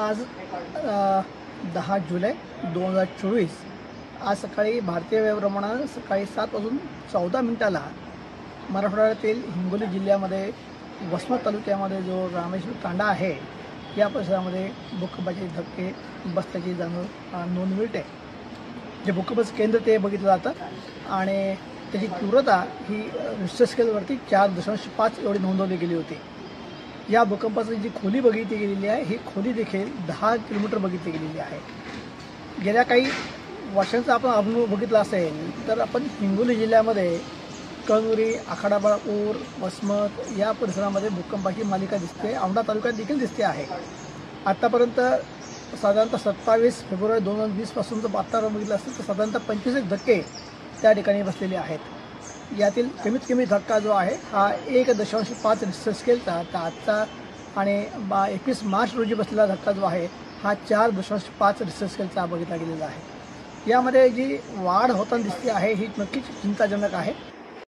आज दहा जुलै दोन हजार चोवीस. आज सकाळी भारतीय वेळेप्रमाणे सकाळी सात वाजून चौदा मिनिटाला मराठवाड्यातील हिंगोली जिल्ह्यामध्ये वसमत तालुक्यामध्ये जो रामेश्वर तांडा आहे या परिसरामध्ये भूकंपाचे धक्के बसल्याची जाणून नोंद मिळते. जे भूकंपाचं केंद्र ते बघितलं जातं आणि त्याची तीव्रता ही रिस्टर स्केलवरती चार दशांश पाच एवढी नोंदवली गेली होती. या भूकंपाची जी खोली बघितली गेलेली आहे ही खोली देखील दहा किलोमीटर बघितली गेलेली आहे. गेल्या काही वर्षांचा आपण अनुभव बघितला असेल तर आपण हिंगोली जिल्ह्यामध्ये कळमुरी ऊर वसमत या परिसरामध्ये भूकंपाची मालिका दिसते. औंढा तालुक्यात देखील दिसते आहे. आत्तापर्यंत साधारणतः सत्तावीस फेब्रुवारी दोन हजार वीसपासून जर वातावरण बघितलं असेल तर साधारणतः पंचवीस एक धक्के त्या ठिकाणी बसलेले आहेत. यातील कमीत कमी धक्का जो आहे हा एक दशांश पाच रिस्टर स्केलचा तर आजचा आणि बा एकवीस मार्च रोजी बसलेला धक्का जो आहे हा चार दशांश पाच रिस्टर स्केलचा बघितला गेलेला आहे. यामध्ये जी वाढ होताना दिसते आहे ही नक्कीच चिंताजनक आहे.